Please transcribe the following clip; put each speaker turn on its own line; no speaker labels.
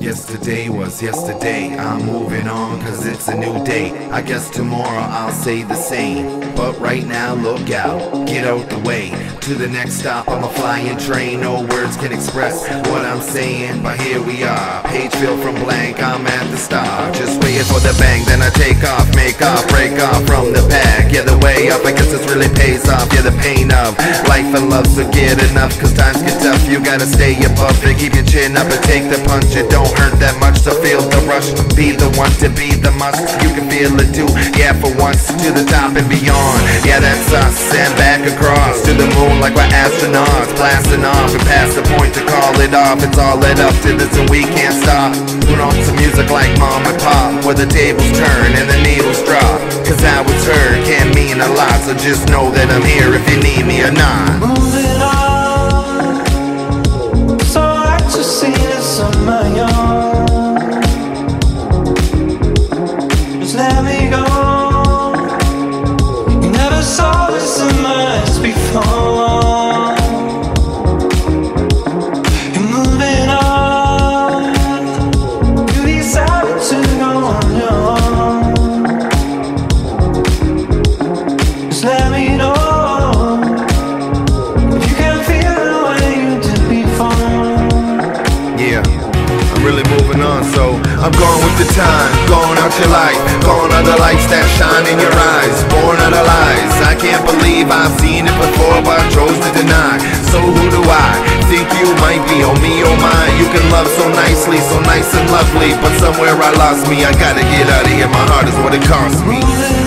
Yesterday was yesterday. I'm moving on cause it's a new day. I guess tomorrow I'll say the same. But right now, look out, get out the way. To the next stop, I'm a flying train. No words can express what I'm saying, but here we are. Page filled from blank, I'm at the start. Just waiting for the bang, then I take off, make off, break off from the pack. Yeah, the way up, I guess this really pays off. Yeah, the pain of life and love, so get enough, cause times get tough. Gotta stay above it, keep your chin up and take the punch. It don't hurt that much, so feel the rush. Be the one to be the must. You can feel it too, yeah, for once to the top and beyond. Yeah, that's us, and back across to the moon like we're astronauts, blasting off and past the point to call it off. It's all lit up to this, and we can't stop. Put on some music like mom and pop, where the tables turn and the needles drop. Cause how it's heard can mean a lot, so just know that I'm here if you need me or not.
Let me go. Never saw this in before. You're moving on. You decided to go on your own. Just let me know. You can feel the way you did before.
Yeah, I'm really moving on, so I'm going with the time, going out your light going out the lights that shine in your eyes, born out of lies. I can't believe I've seen it before, but I chose to deny. So who do I think you might be? Oh me, oh mine. You can love so nicely, so nice and lovely, but somewhere I lost me. I gotta get out of here. My heart is what it cost me.